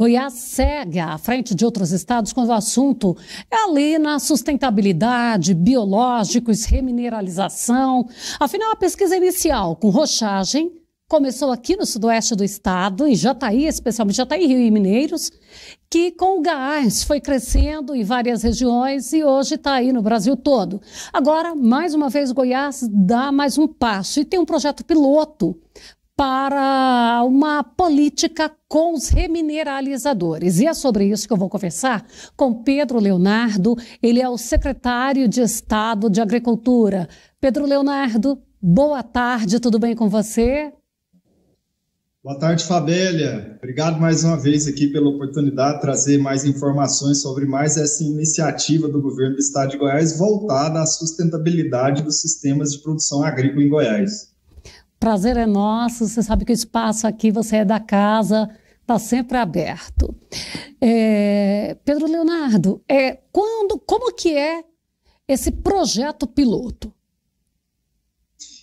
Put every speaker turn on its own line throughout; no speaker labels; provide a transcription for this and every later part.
Goiás segue à frente de outros estados quando o assunto é ali na sustentabilidade, biológicos, remineralização. Afinal, a pesquisa inicial com rochagem começou aqui no sudoeste do estado, em Jataí, especialmente Jataí, Rio e Mineiros, que com o gás foi crescendo em várias regiões e hoje está aí no Brasil todo. Agora, mais uma vez, Goiás dá mais um passo e tem um projeto piloto para uma política com os remineralizadores. E é sobre isso que eu vou conversar com Pedro Leonardo. Ele é o secretário de Estado de Agricultura. Pedro Leonardo, boa tarde, tudo bem com você?
Boa tarde, Fabélia. Obrigado mais uma vez aqui pela oportunidade de trazer mais informações sobre mais essa iniciativa do governo do estado de Goiás voltada à sustentabilidade dos sistemas de produção agrícola em Goiás.
Prazer é nosso. Você sabe que o espaço aqui, você é da casa, está sempre aberto. É, Pedro Leonardo, é, quando, como que é esse projeto piloto?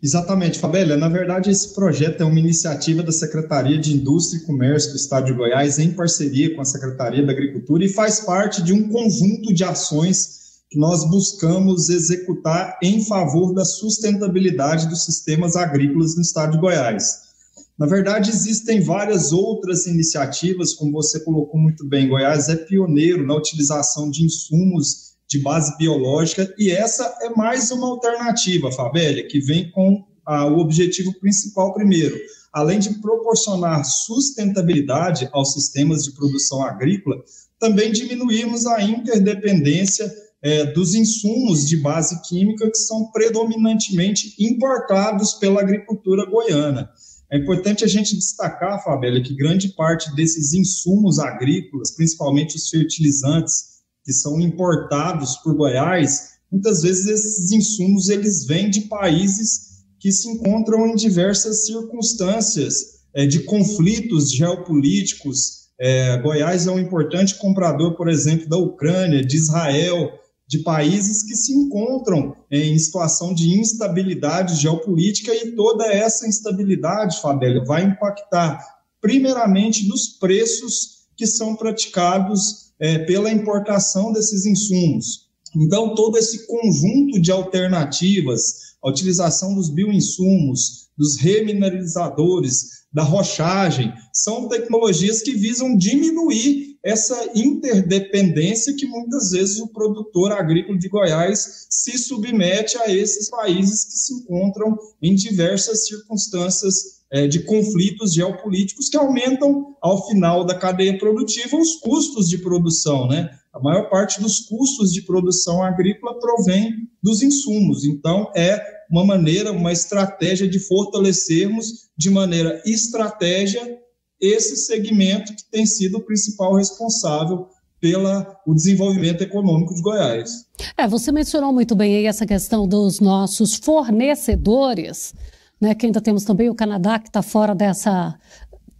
Exatamente, Fabélia. Na verdade, esse projeto é uma iniciativa da Secretaria de Indústria e Comércio do Estado de Goiás, em parceria com a Secretaria da Agricultura, e faz parte de um conjunto de ações que nós buscamos executar em favor da sustentabilidade dos sistemas agrícolas no Estado de Goiás. Na verdade, existem várias outras iniciativas, como você colocou muito bem. Goiás é pioneiro na utilização de insumos de base biológica, e essa é mais uma alternativa, Fabélia, que vem com ah, o objetivo principal primeiro, além de proporcionar sustentabilidade aos sistemas de produção agrícola, também diminuirmos a interdependência é, dos insumos de base química que são predominantemente importados pela agricultura goiana. É importante a gente destacar, Fabélia, que grande parte desses insumos agrícolas, principalmente os fertilizantes, que são importados por Goiás, muitas vezes esses insumos eles vêm de países que se encontram em diversas circunstâncias é, de conflitos geopolíticos. É, Goiás é um importante comprador, por exemplo, da Ucrânia, de Israel, de países que se encontram em situação de instabilidade geopolítica e toda essa instabilidade, Fabélia, vai impactar primeiramente nos preços que são praticados é, pela importação desses insumos. Então, todo esse conjunto de alternativas, a utilização dos bioinsumos, dos remineralizadores, da rochagem, são tecnologias que visam diminuir essa interdependência que muitas vezes o produtor agrícola de Goiás se submete a esses países que se encontram em diversas circunstâncias é, de conflitos geopolíticos que aumentam, ao final da cadeia produtiva, os custos de produção, né? A maior parte dos custos de produção agrícola provém dos insumos. Então, é uma maneira, uma estratégia de fortalecermos de maneira estratégia esse segmento que tem sido o principal responsável pelo desenvolvimento econômico de Goiás.
É, você mencionou muito bem aí essa questão dos nossos fornecedores né, que ainda temos também o Canadá que está fora dessa,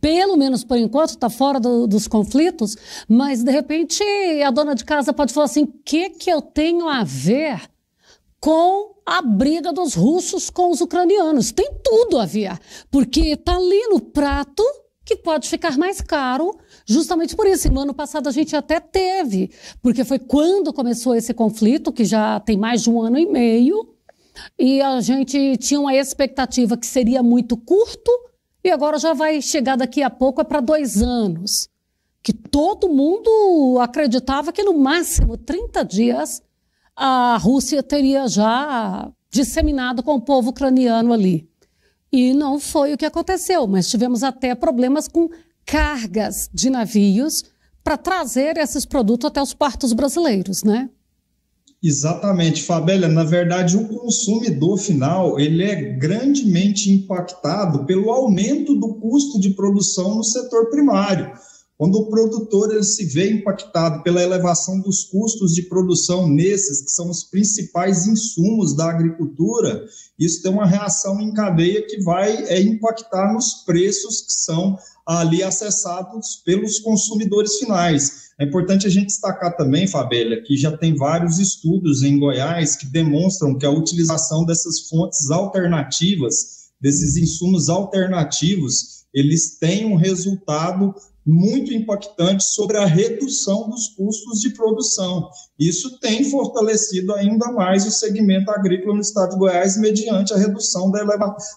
pelo menos por enquanto, está fora do, dos conflitos, mas de repente a dona de casa pode falar assim: o que, que eu tenho a ver com a briga dos russos com os ucranianos? Tem tudo a ver, porque está ali no prato que pode ficar mais caro, justamente por isso. E no ano passado a gente até teve, porque foi quando começou esse conflito, que já tem mais de um ano e meio, e a gente tinha uma expectativa que seria muito curto e agora já vai chegar daqui a pouco é para dois anos. Que todo mundo acreditava que no máximo 30 dias a Rússia teria já disseminado com o povo ucraniano ali. E não foi o que aconteceu, mas tivemos até problemas com cargas de navios para trazer esses produtos até os portos brasileiros, né?
Exatamente, Fabélia. Na verdade, o consumidor final ele é grandemente impactado pelo aumento do custo de produção no setor primário. Quando o produtor ele se vê impactado pela elevação dos custos de produção nesses que são os principais insumos da agricultura, isso tem uma reação em cadeia que vai é, impactar nos preços que são ali acessados pelos consumidores finais. É importante a gente destacar também, Fabélia, que já tem vários estudos em Goiás que demonstram que a utilização dessas fontes alternativas, desses insumos alternativos, eles têm um resultado muito impactante sobre a redução dos custos de produção. Isso tem fortalecido ainda mais o segmento agrícola no estado de Goiás, mediante a redução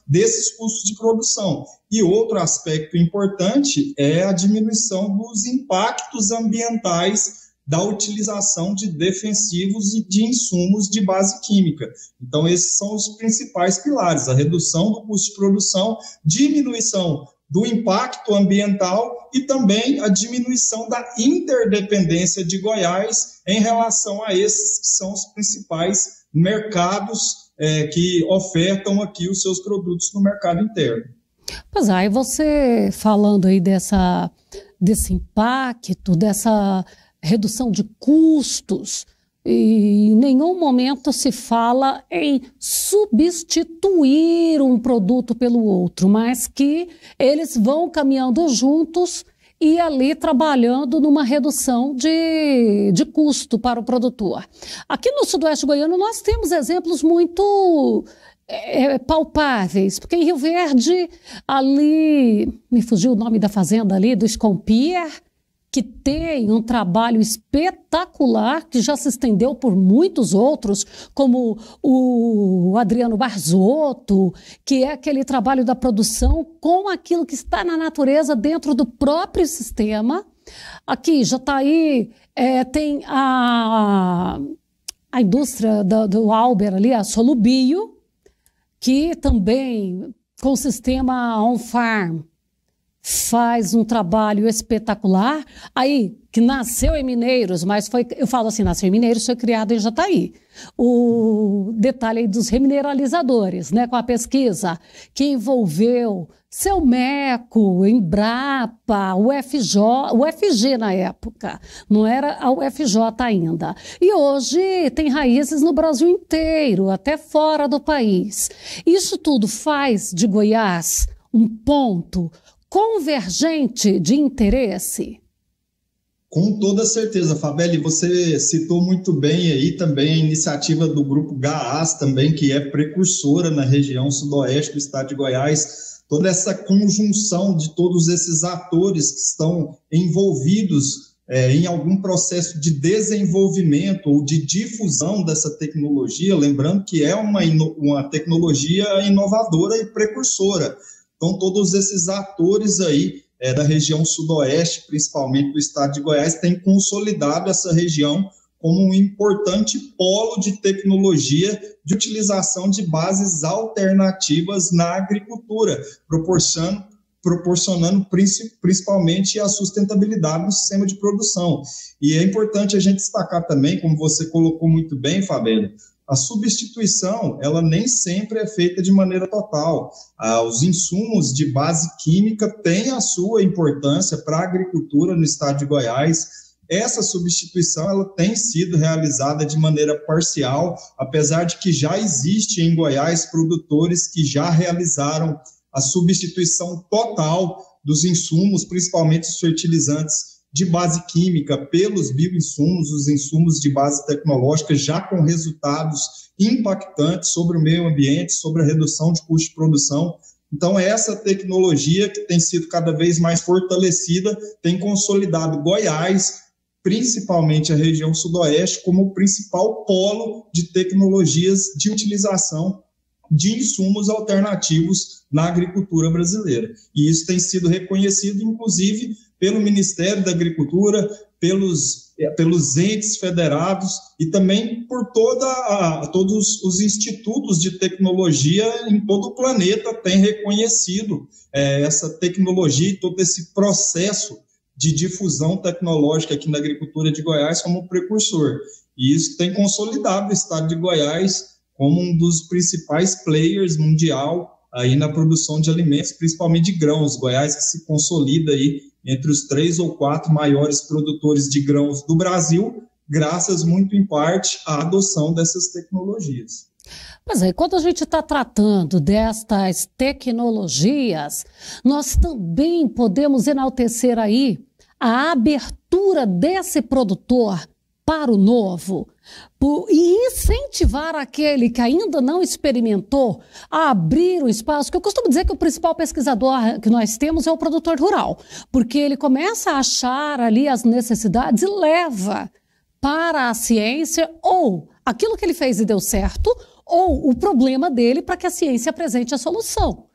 desses custos de produção. E outro aspecto importante é a diminuição dos impactos ambientais da utilização de defensivos e de insumos de base química. Então, esses são os principais pilares: a redução do custo de produção, diminuição do impacto ambiental e também a diminuição da interdependência de Goiás em relação a esses que são os principais mercados é, que ofertam aqui os seus produtos no mercado interno.
Pois é, você falando aí dessa, desse impacto, dessa redução de custos, e em nenhum momento se fala em substituir um produto pelo outro, mas que eles vão caminhando juntos e ali trabalhando numa redução de, de custo para o produtor. Aqui no Sudoeste Goiano nós temos exemplos muito é, palpáveis, porque em Rio Verde, ali, me fugiu o nome da fazenda ali, do Scompier, que tem um trabalho espetacular, que já se estendeu por muitos outros, como o Adriano Barzotto, que é aquele trabalho da produção com aquilo que está na natureza dentro do próprio sistema. Aqui, já está aí, é, tem a, a indústria do, do Alber ali, a Solubio, que também com o sistema on-farm, faz um trabalho espetacular, aí que nasceu em Mineiros, mas foi, eu falo assim, nasceu em Mineiros, foi criado em Jataí. O detalhe aí dos remineralizadores, né, com a pesquisa que envolveu seu MECO, Embrapa, UFJ, UFG na época, não era a UFJ ainda. E hoje tem raízes no Brasil inteiro, até fora do país. Isso tudo faz de Goiás um ponto convergente de interesse?
Com toda certeza, Fabeli, você citou muito bem aí também a iniciativa do grupo GAAS também, que é precursora na região sudoeste do estado de Goiás, toda essa conjunção de todos esses atores que estão envolvidos é, em algum processo de desenvolvimento ou de difusão dessa tecnologia, lembrando que é uma, uma tecnologia inovadora e precursora. Então, todos esses atores aí é, da região sudoeste, principalmente do estado de Goiás, têm consolidado essa região como um importante polo de tecnologia de utilização de bases alternativas na agricultura, proporcionando, proporcionando principalmente a sustentabilidade no sistema de produção. E é importante a gente destacar também, como você colocou muito bem, Fabelo, a substituição, ela nem sempre é feita de maneira total. Ah, os insumos de base química têm a sua importância para a agricultura no estado de Goiás. Essa substituição ela tem sido realizada de maneira parcial, apesar de que já existe em Goiás produtores que já realizaram a substituição total dos insumos, principalmente os fertilizantes de base química pelos bioinsumos, os insumos de base tecnológica, já com resultados impactantes sobre o meio ambiente, sobre a redução de custo de produção. Então, essa tecnologia que tem sido cada vez mais fortalecida tem consolidado Goiás, principalmente a região sudoeste, como o principal polo de tecnologias de utilização de insumos alternativos na agricultura brasileira. E isso tem sido reconhecido, inclusive, pelo Ministério da Agricultura, pelos, eh, pelos entes federados e também por toda a, todos os institutos de tecnologia em todo o planeta têm reconhecido é, essa tecnologia e todo esse processo de difusão tecnológica aqui na agricultura de Goiás como precursor. E isso tem consolidado o estado de Goiás como um dos principais players mundial aí na produção de alimentos, principalmente de grãos. Goiás se consolida aí entre os três ou quatro maiores produtores de grãos do Brasil, graças muito em parte à adoção dessas tecnologias.
Pois é, quando a gente está tratando destas tecnologias, nós também podemos enaltecer aí a abertura desse produtor para o novo e incentivar aquele que ainda não experimentou a abrir o espaço, que eu costumo dizer que o principal pesquisador que nós temos é o produtor rural, porque ele começa a achar ali as necessidades e leva para a ciência ou aquilo que ele fez e deu certo, ou o problema dele para que a ciência apresente a solução.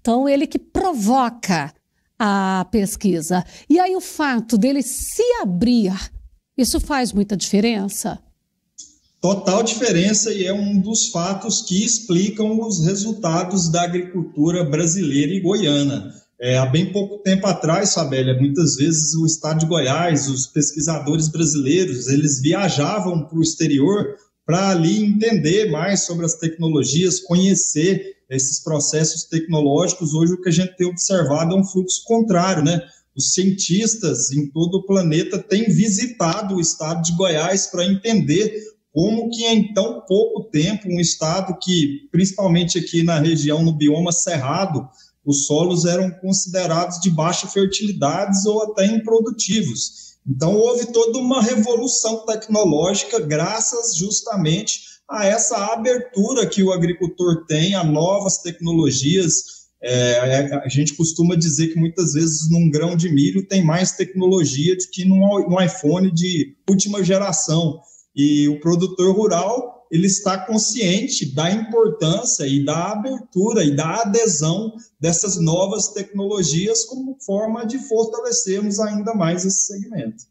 Então, ele que provoca a pesquisa. E aí, o fato dele se abrir, isso faz muita diferença?
Total diferença e é um dos fatos que explicam os resultados da agricultura brasileira e goiana. É, há bem pouco tempo atrás, Fabélia, muitas vezes o estado de Goiás, os pesquisadores brasileiros, eles viajavam para o exterior para ali entender mais sobre as tecnologias, conhecer esses processos tecnológicos. Hoje o que a gente tem observado é um fluxo contrário, né? Os cientistas em todo o planeta têm visitado o estado de Goiás para entender como que em tão pouco tempo um estado que, principalmente aqui na região, no bioma cerrado, os solos eram considerados de baixa fertilidade ou até improdutivos. Então, houve toda uma revolução tecnológica, graças justamente a essa abertura que o agricultor tem a novas tecnologias. É, a gente costuma dizer que muitas vezes num grão de milho tem mais tecnologia do que num, num iPhone de última geração. E o produtor rural ele está consciente da importância e da abertura e da adesão dessas novas tecnologias como forma de fortalecermos ainda mais esse segmento.